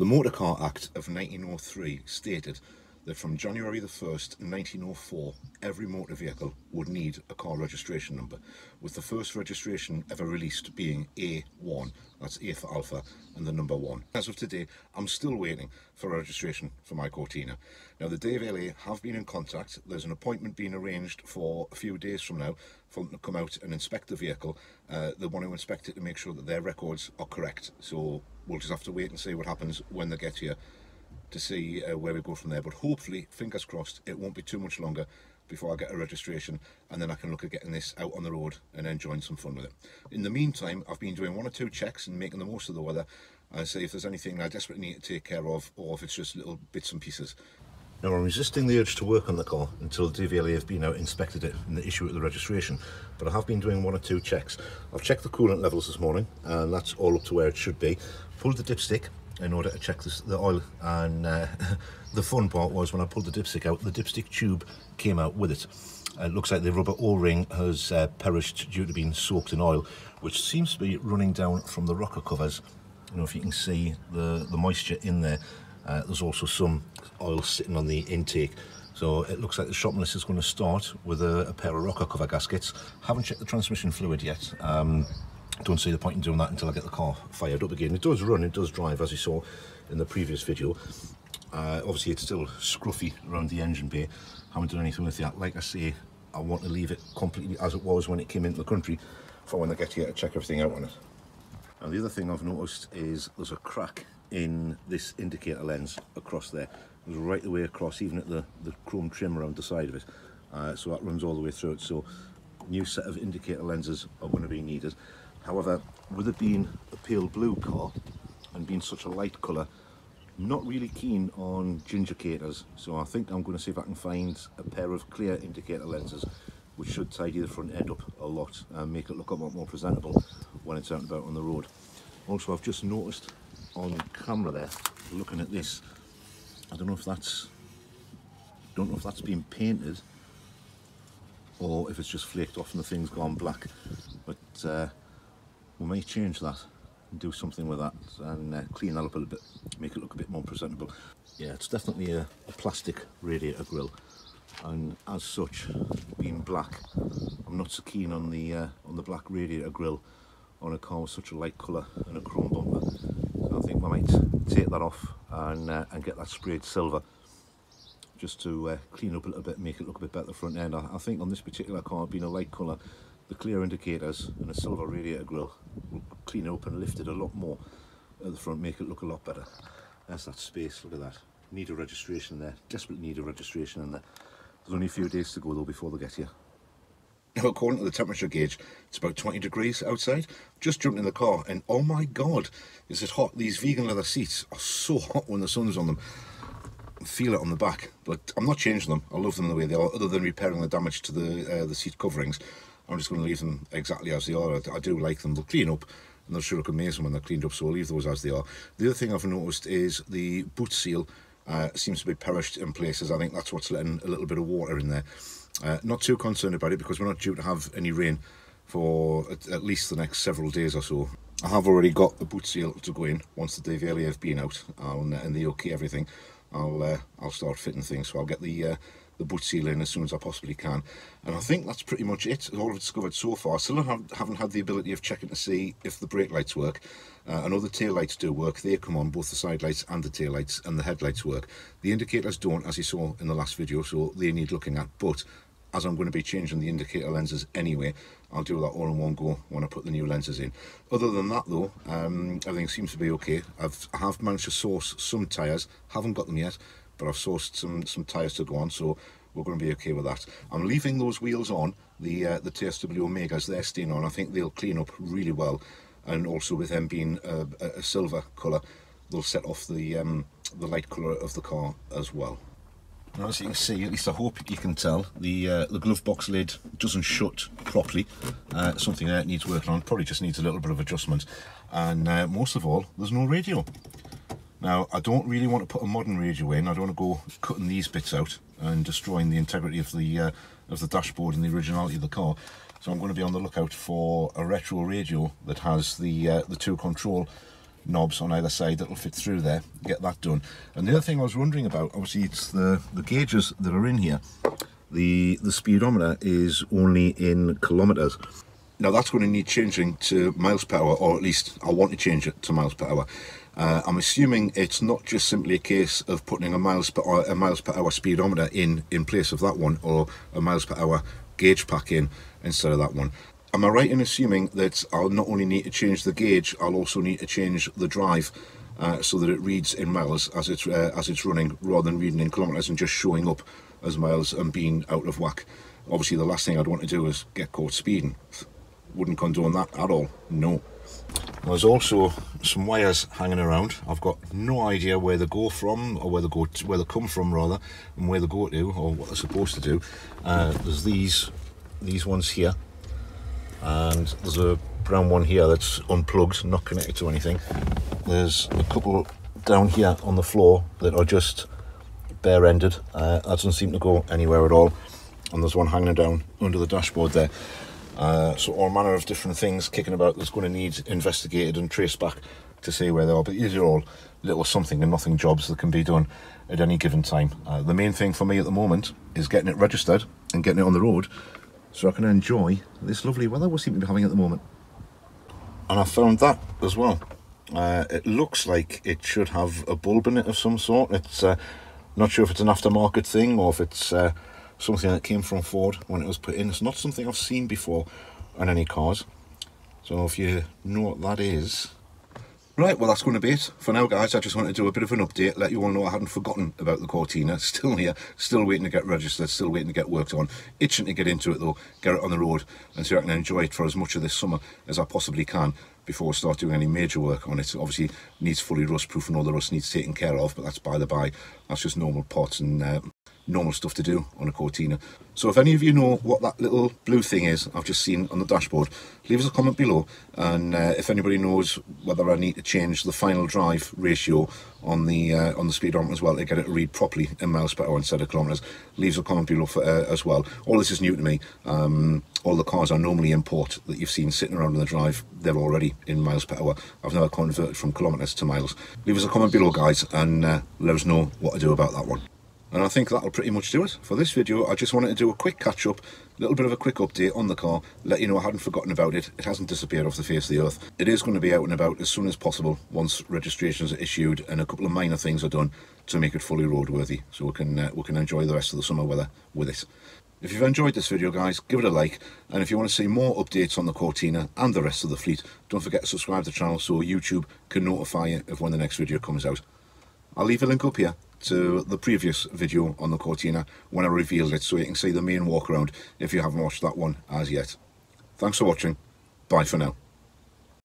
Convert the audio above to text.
The Motor Car Act of 1903 stated that from January the 1st, 1904, every motor vehicle would need a car registration number, with the first registration ever released being A1, that's A for Alpha, and the number 1. As of today, I'm still waiting for registration for my Cortina. Now, the DVLA have been in contact. There's an appointment being arranged for a few days from now for them to come out and inspect the vehicle. Uh, they want to inspect it to make sure that their records are correct. So we'll just have to wait and see what happens when they get here to see uh, where we go from there. But hopefully, fingers crossed, it won't be too much longer before I get a registration and then I can look at getting this out on the road and enjoying some fun with it. In the meantime, I've been doing one or two checks and making the most of the weather and see if there's anything I desperately need to take care of or if it's just little bits and pieces. Now I'm resisting the urge to work on the car until DVLA have been out inspected it and the issue with the registration but I have been doing one or two checks. I've checked the coolant levels this morning and that's all up to where it should be. Pulled the dipstick in order to check this, the oil and uh, the fun part was when I pulled the dipstick out the dipstick tube came out with it uh, it looks like the rubber o-ring has uh, perished due to being soaked in oil which seems to be running down from the rocker covers you know if you can see the the moisture in there uh, there's also some oil sitting on the intake so it looks like the shop list is going to start with a, a, pair of rocker cover gaskets haven't checked the transmission fluid yet um, don't see the point in doing that until I get the car fired up again. It does run, it does drive as you saw in the previous video. Uh, obviously it's still scruffy around the engine bay. Haven't done anything with that. Like I say, I want to leave it completely as it was when it came into the country for when I get here to check everything out on it. And the other thing I've noticed is there's a crack in this indicator lens across there. It's right the way across, even at the, the chrome trim around the side of it. Uh, so that runs all the way through it. So new set of indicator lenses are going to be needed. However, with it being a pale blue car and being such a light colour, I'm not really keen on ginger gingicators. So I think I'm going to see if I can find a pair of clear indicator lenses which should tidy the front end up a lot and make it look a lot more presentable when it's out and about on the road. Also, I've just noticed on camera there, looking at this, I don't know if that's, don't know if that's been painted or if it's just flaked off and the thing's gone black. But uh, we may change that and do something with that and uh, clean that up a little bit, make it look a bit more presentable. Yeah, it's definitely a, a plastic radiator grill and as such, being black, I'm not so keen on the uh, on the black radiator grill on a car with such a light colour and a chrome bumper. I think we might take that off and, uh, and get that sprayed silver just to uh, clean up a little bit, make it look a bit better the front end. I, I think on this particular car, being a light colour, the clear indicators and a silver radiator grille will clean it up and lift it a lot more at the front, make it look a lot better. That's that space, look at that. Need a registration there, desperately need a registration in there. There's only a few days to go though before they get here. According to the temperature gauge, it's about 20 degrees outside. Just jumped in the car and oh my god, is it hot. These vegan leather seats are so hot when the sun's on them. Feel it on the back, but I'm not changing them. I love them the way they are, other than repairing the damage to the uh, the seat coverings. I'm just going to leave them exactly as they are. I, I do like them. They'll clean up and they'll sure look amazing when they're cleaned up, so I'll leave those as they are. The other thing I've noticed is the boot seal uh, seems to be perished in places. I think that's what's letting a little bit of water in there. Uh, not too concerned about it because we're not due to have any rain for at, at, least the next several days or so. I have already got the boot seal to go in once the DVLA have been out and, and they okay everything. I'll uh, I'll start fitting things. So I'll get the uh, the boot seal in as soon as I possibly can. And I think that's pretty much it, all I've discovered so far. Still have, haven't had the ability of checking to see if the brake lights work. Uh, I the tail lights do work, they come on, both the side lights and the tail lights, and the headlights work. The indicators don't, as you saw in the last video, so they need looking at. But as I'm going to be changing the indicator lenses anyway, I'll do that all in one go when I put the new lenses in. Other than that though, um, everything seems to be okay. I've, I have managed to source some tyres, haven't got them yet, but I've sourced some, some tyres to go on, so we're going to be okay with that. I'm leaving those wheels on, the uh, the TSW Omegas, they're staying on. I think they'll clean up really well, and also with them being a, a silver colour, they'll set off the um, the light colour of the car as well. Now, as you can see, at least I hope you can tell, the uh, the glove box lid doesn't shut properly. Uh, something that needs working on, probably just needs a little bit of adjustment. And uh, most of all, there's no radio. Now, I don't really want to put a modern radio in. I don't want to go cutting these bits out and destroying the integrity of the uh, of the dashboard and the originality of the car. So I'm going to be on the lookout for a retro radio that has the uh, the two control knobs on either side that'll fit through there, get that done. And the other thing I was wondering about, obviously it's the, the gauges that are in here. The, the speedometer is only in kilometres. Now that's going to need changing to miles per hour, or at least I want to change it to miles per hour. Uh, I'm assuming it's not just simply a case of putting a miles per hour, a miles per hour speedometer in in place of that one, or a miles per hour gauge pack in instead of that one. Am I right in assuming that I'll not only need to change the gauge, I'll also need to change the drive uh, so that it reads in miles as it's uh, as it's running, rather than reading in kilometres and just showing up as miles and being out of whack. Obviously, the last thing I'd want to do is get caught speeding wouldn't condone that at all. No. There's also some wires hanging around. I've got no idea where they go from, or where they go, to, where they come from rather, and where they go to, or what they're supposed to do. Uh, there's these, these ones here, and there's a brown one here that's unplugged, not connected to anything. There's a couple down here on the floor that are just bare-ended. Uh, that doesn't seem to go anywhere at all. And there's one hanging down under the dashboard there. Uh, so all manner of different things kicking about that's going to need investigated and traced back to see where they are. But these are all little something and nothing jobs that can be done at any given time. Uh, the main thing for me at the moment is getting it registered and getting it on the road so I can enjoy this lovely weather we seem to be having at the moment. And I found that as well. Uh, it looks like it should have a bulb in it of some sort. It's uh, not sure if it's an aftermarket thing or if it's uh, something that came from Ford when it was put in. It's not something I've seen before on any cars. So if you know what that is... Right, well that's going to be it for now guys. I just wanted to do a bit of an update, let you all know I hadn't forgotten about the Cortina. Still here, still waiting to get registered, still waiting to get worked on. Itching to get into it though, get it on the road and see if I can enjoy it for as much of this summer as I possibly can before I start doing any major work on it. Obviously needs fully rust proof and all the rust needs taken care of, but that's by the by. That's just normal pots and uh, normal stuff to do on a Cortina. So if any of you know what that little blue thing is I've just seen on the dashboard, leave us a comment below. And uh, if anybody knows whether I need to change the final drive ratio on the uh, on the speedometer as well to get it to read properly in miles per hour instead of kilometres, leave us a comment below for, uh, as well. All this is new to me. Um, all the cars I normally import that you've seen sitting around in the drive, they're already in miles per hour. I've never converted from kilometres to miles. Leave us a comment below guys and uh, let us know what to do about that one. And I think that'll pretty much do it for this video. I just wanted to do a quick catch up, a little bit of a quick update on the car, let you know I hadn't forgotten about it. It hasn't disappeared off the face of the earth. It is going to be out and about as soon as possible once registrations are issued and a couple of minor things are done to make it fully roadworthy so we can, uh, we can enjoy the rest of the summer weather with it. If you've enjoyed this video guys, give it a like and if you want to see more updates on the Cortina and the rest of the fleet, don't forget to subscribe to the channel so YouTube can notify you of when the next video comes out. I'll leave a link up here to the previous video on the Cortina when I revealed it so you can see the main walk around if you haven't watched that one as yet. Thanks for watching. Bye for now.